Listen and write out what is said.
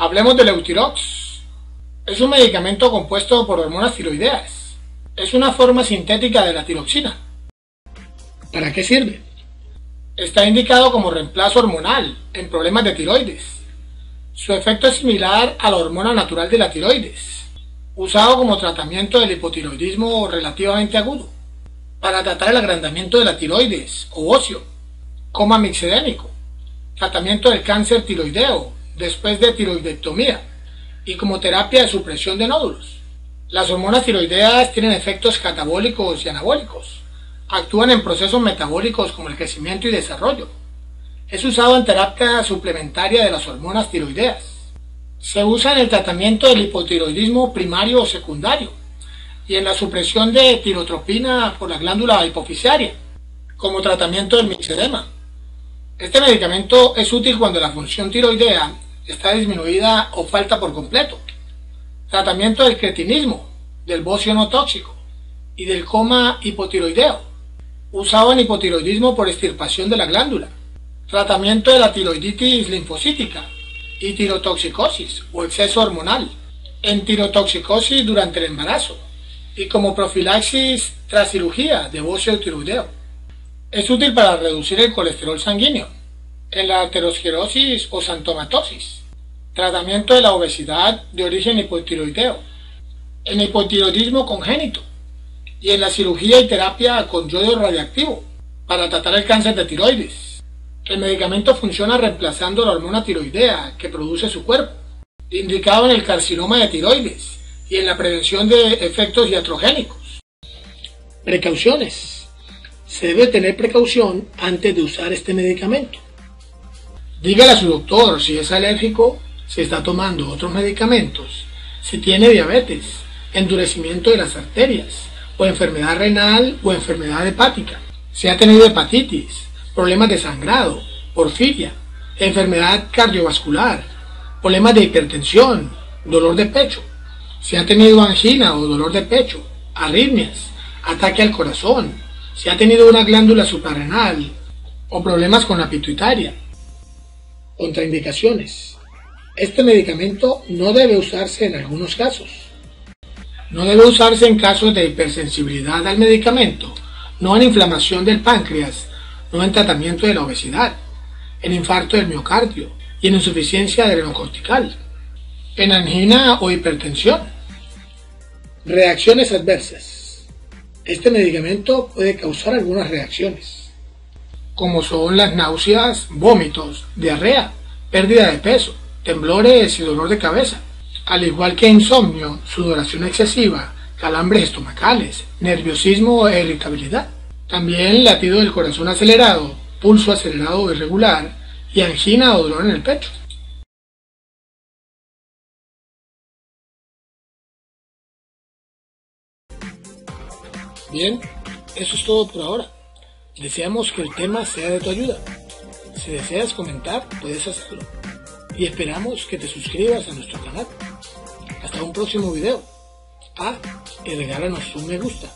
Hablemos del Eutirox. Es un medicamento compuesto por hormonas tiroideas. Es una forma sintética de la tiroxina. ¿Para qué sirve? Está indicado como reemplazo hormonal en problemas de tiroides. Su efecto es similar a la hormona natural de la tiroides, usado como tratamiento del hipotiroidismo relativamente agudo, para tratar el agrandamiento de la tiroides o óseo, coma mixedémico, tratamiento del cáncer tiroideo después de tiroidectomía y como terapia de supresión de nódulos. Las hormonas tiroideas tienen efectos catabólicos y anabólicos. Actúan en procesos metabólicos como el crecimiento y desarrollo, es usado en terapia suplementaria de las hormonas tiroideas. Se usa en el tratamiento del hipotiroidismo primario o secundario y en la supresión de tirotropina por la glándula hipoficiaria, como tratamiento del mixedema. Este medicamento es útil cuando la función tiroidea está disminuida o falta por completo. Tratamiento del cretinismo, del bocio no tóxico y del coma hipotiroideo, usado en hipotiroidismo por extirpación de la glándula Tratamiento de la tiroiditis linfocítica y tirotoxicosis o exceso hormonal. En tirotoxicosis durante el embarazo y como profilaxis tras cirugía de bocio tiroideo. Es útil para reducir el colesterol sanguíneo. En la aterosclerosis o santomatosis. Tratamiento de la obesidad de origen hipotiroideo. En hipotiroidismo congénito. Y en la cirugía y terapia con yodo radiactivo para tratar el cáncer de tiroides el medicamento funciona reemplazando la hormona tiroidea que produce su cuerpo, indicado en el carcinoma de tiroides y en la prevención de efectos iatrogénicos. Precauciones. Se debe tener precaución antes de usar este medicamento. Dígale a su doctor si es alérgico, si está tomando otros medicamentos, si tiene diabetes, endurecimiento de las arterias, o enfermedad renal o enfermedad hepática, si ha tenido hepatitis, problemas de sangrado, porfiria, enfermedad cardiovascular, problemas de hipertensión, dolor de pecho, si ha tenido angina o dolor de pecho, arritmias, ataque al corazón, si ha tenido una glándula suprarrenal o problemas con la pituitaria. Contraindicaciones. Este medicamento no debe usarse en algunos casos. No debe usarse en casos de hipersensibilidad al medicamento, no en inflamación del páncreas no en tratamiento de la obesidad, en infarto del miocardio y en insuficiencia adrenocortical, en angina o hipertensión. Reacciones adversas. Este medicamento puede causar algunas reacciones, como son las náuseas, vómitos, diarrea, pérdida de peso, temblores y dolor de cabeza, al igual que insomnio, sudoración excesiva, calambres estomacales, nerviosismo e irritabilidad. También latido del corazón acelerado, pulso acelerado o irregular y angina o dolor en el pecho. Bien, eso es todo por ahora. Deseamos que el tema sea de tu ayuda. Si deseas comentar, puedes hacerlo. Y esperamos que te suscribas a nuestro canal. Hasta un próximo video. Ah, y regálanos un me gusta.